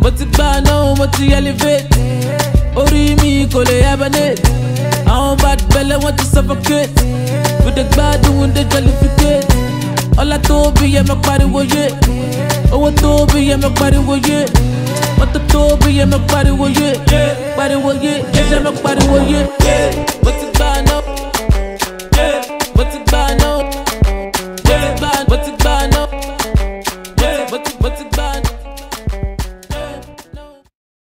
mo ti gbà náà mo ti elevate orí mi kò lè hibernate àwọn bad belle wọn ti suffocate we dey gbádùn we dey jollificate ọlá tóbi yẹ mọ pariwo yé owó tóbi yẹ mọ pariwo yé mọ́tò tóbi yẹ mọ pariwo yé pariwo yé ẹsẹ̀ mọ pariwo yé but it's